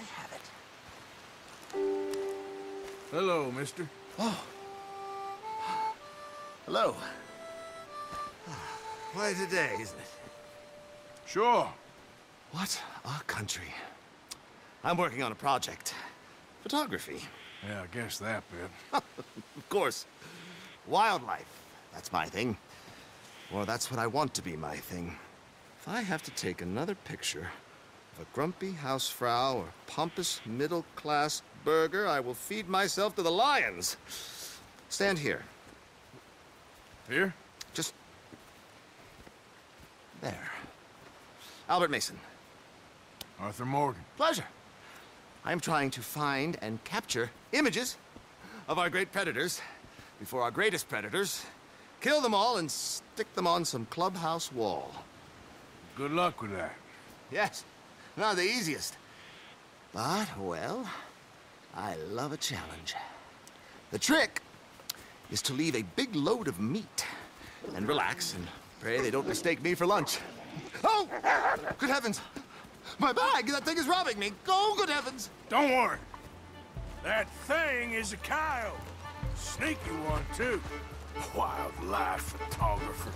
I have it. Hello, mister. Oh. Hello. Quite a day, isn't it? Sure. What a country. I'm working on a project. Photography. Yeah, I guess that bit. Of course. Wildlife. That's my thing. Or that's what I want to be my thing. If I have to take another picture of a grumpy hausfrau or pompous middle-class burgher, I will feed myself to the lions. Stand here. Here? Just... there. Albert Mason. Arthur Morgan. Pleasure. I am trying to find and capture images of our great predators before our greatest predators kill them all and stick them on some clubhouse wall. Good luck with that. Yes, not the easiest. But, well, I love a challenge. The trick is to leave a big load of meat and relax and pray they don't mistake me for lunch. Oh! Good heavens! My bag! That thing is robbing me! Oh, good heavens! Don't worry. That thing is a coyote. Sneaky one, too. Wildlife photographer.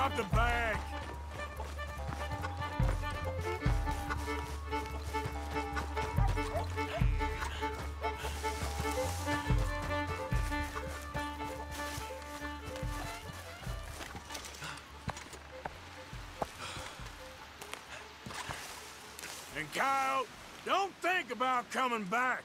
Drop the bag. And Kyle, don't think about coming back.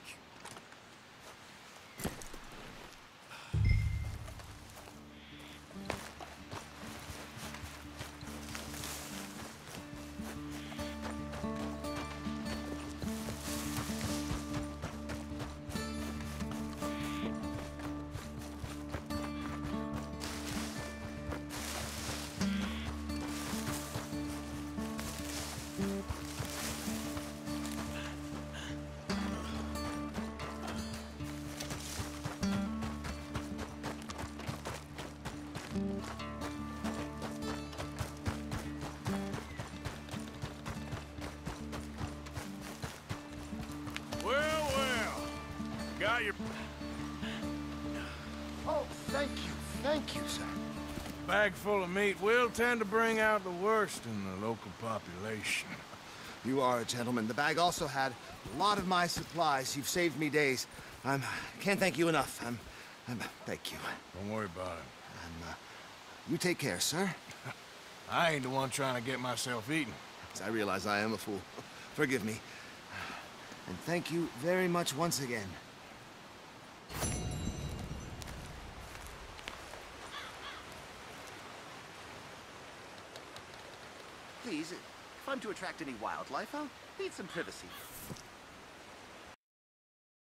Got your Oh, thank you. Thank you, sir. bag full of meat will tend to bring out the worst in the local population. You are a gentleman. The bag also had a lot of my supplies. You've saved me days. I'm... can't thank you enough. I'm... I'm... thank you. Don't worry about it. Uh... You take care, sir. I ain't the one trying to get myself eaten. I realize I am a fool. Forgive me. And thank you very much once again. Please, if I'm to attract any wildlife, I'll need some privacy.